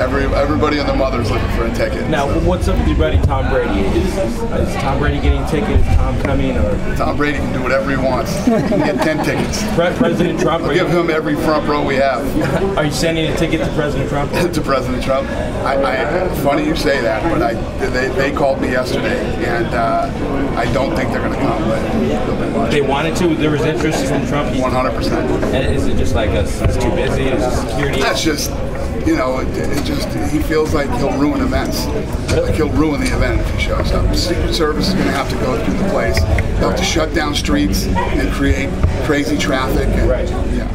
Every everybody and their mother's looking for a ticket. Now, what's up with your buddy Tom Brady? Is, is Tom Brady getting a ticket? Is Tom coming? Or Tom Brady can do whatever he wants. He can get ten tickets. Pre- President Trump? Are Give him every front row we have are you sending a ticket to President Trump? to President Trump. I, I funny you say that, but I they, they called me yesterday, and uh, I don't think they're going to come, but They wanted to. There was interest from Trump. 100. percent is it just like us? It's too busy. Is it security? That's just, you know, it, it just he feels like he'll ruin events. Like he'll ruin the event if he shows up. Secret Service is going to have to go through the place. They'll have to shut down streets and create crazy traffic. And, Right. Yeah.